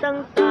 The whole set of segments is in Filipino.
张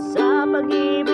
sa pag-ibig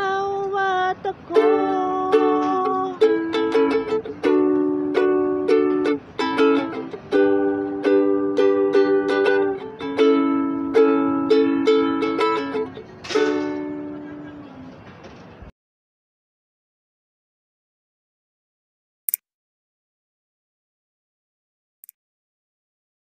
bawat ako.